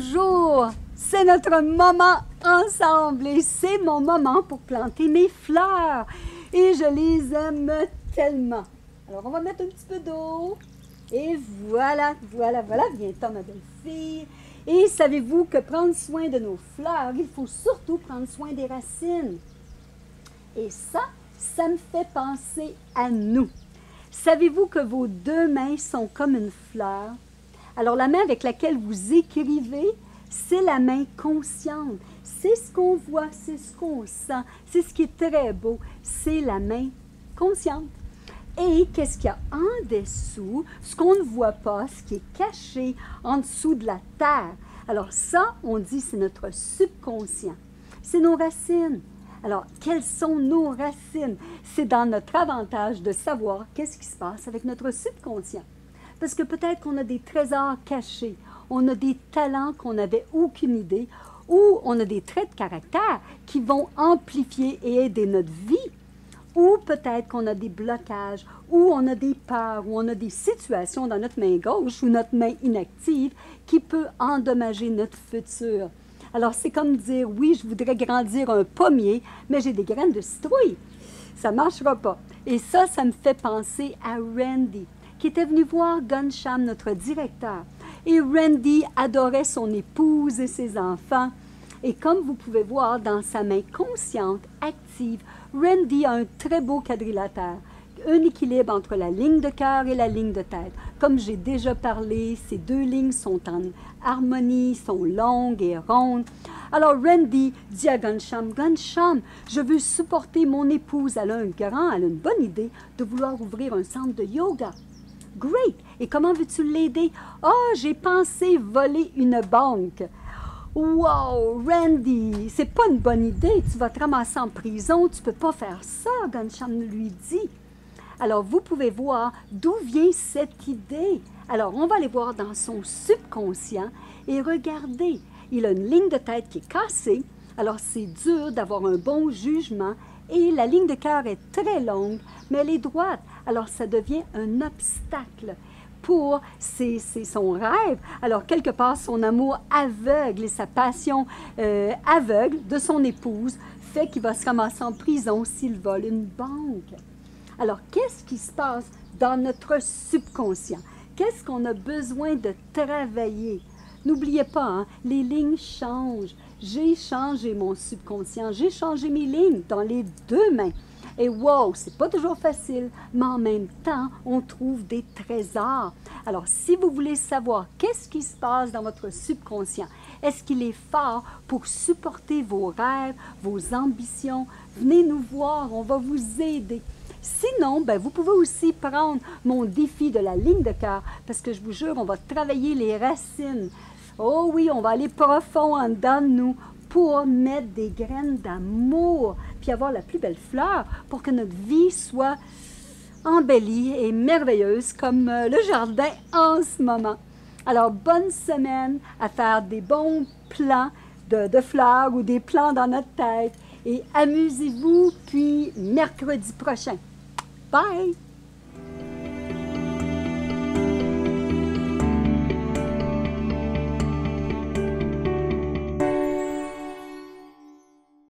Bonjour! C'est notre moment ensemble et c'est mon moment pour planter mes fleurs. Et je les aime tellement. Alors, on va mettre un petit peu d'eau. Et voilà, voilà, voilà, viens-t'en, ma belle fille. Et savez-vous que prendre soin de nos fleurs, il faut surtout prendre soin des racines. Et ça, ça me fait penser à nous. Savez-vous que vos deux mains sont comme une fleur? Alors la main avec laquelle vous écrivez, c'est la main consciente. C'est ce qu'on voit, c'est ce qu'on sent, c'est ce qui est très beau, c'est la main consciente. Et qu'est-ce qu'il y a en dessous, ce qu'on ne voit pas, ce qui est caché en dessous de la terre. Alors ça, on dit, c'est notre subconscient. C'est nos racines. Alors, quelles sont nos racines? C'est dans notre avantage de savoir qu'est-ce qui se passe avec notre subconscient. Parce que peut-être qu'on a des trésors cachés, on a des talents qu'on n'avait aucune idée, ou on a des traits de caractère qui vont amplifier et aider notre vie, ou peut-être qu'on a des blocages, ou on a des peurs, ou on a des situations dans notre main gauche ou notre main inactive qui peut endommager notre futur. Alors c'est comme dire, oui, je voudrais grandir un pommier, mais j'ai des graines de citrouille. Ça ne marchera pas. Et ça, ça me fait penser à Randy qui était venu voir Gunsham, notre directeur. Et Randy adorait son épouse et ses enfants. Et comme vous pouvez voir dans sa main consciente, active, Randy a un très beau quadrilatère, un équilibre entre la ligne de cœur et la ligne de tête. Comme j'ai déjà parlé, ces deux lignes sont en harmonie, sont longues et rondes. Alors Randy dit à Gunsham, Gunsham, je veux supporter mon épouse. Elle a un grand, elle a une bonne idée de vouloir ouvrir un centre de yoga. Great! Et comment veux-tu l'aider? Oh, j'ai pensé voler une banque. Wow, Randy, c'est pas une bonne idée. Tu vas te ramasser en prison. Tu peux pas faire ça, Gunsham lui dit. Alors, vous pouvez voir d'où vient cette idée. Alors, on va aller voir dans son subconscient et regarder. Il a une ligne de tête qui est cassée. Alors, c'est dur d'avoir un bon jugement et la ligne de cœur est très longue, mais elle est droite. Alors ça devient un obstacle pour ses, son rêve. Alors, quelque part, son amour aveugle et sa passion euh, aveugle de son épouse fait qu'il va se ramasser en prison s'il vole une banque. Alors, qu'est-ce qui se passe dans notre subconscient? Qu'est-ce qu'on a besoin de travailler? N'oubliez pas, hein, les lignes changent. J'ai changé mon subconscient, j'ai changé mes lignes dans les deux mains. Et wow, c'est pas toujours facile, mais en même temps, on trouve des trésors. Alors, si vous voulez savoir qu'est-ce qui se passe dans votre subconscient, est-ce qu'il est fort pour supporter vos rêves, vos ambitions, venez nous voir, on va vous aider. Sinon, ben, vous pouvez aussi prendre mon défi de la ligne de cœur, parce que je vous jure, on va travailler les racines. Oh oui, on va aller profond en dedans de nous pour mettre des graines d'amour, puis avoir la plus belle fleur pour que notre vie soit embellie et merveilleuse comme euh, le jardin en ce moment. Alors, bonne semaine à faire des bons plans de, de fleurs ou des plans dans notre tête et amusez-vous, puis mercredi prochain. Bye!